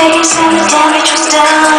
face and the damage was done.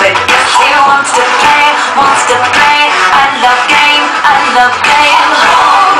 But she wants to play, wants to play, I love game, I love game.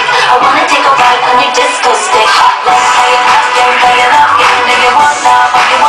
wanna take a ride on your disco stick. Let's play it, let's get paid up. Even if you want love,